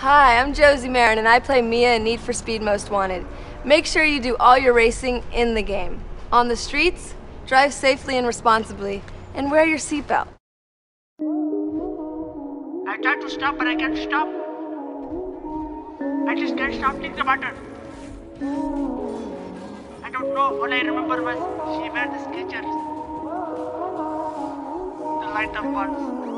Hi, I'm Josie Maran, and I play Mia in Need for Speed Most Wanted. Make sure you do all your racing in the game. On the streets, drive safely and responsibly, and wear your seatbelt. I tried to stop, but I can't stop. I just can't stop thinking about her. I don't know. All I remember was she wear the Skechers. The light up ones.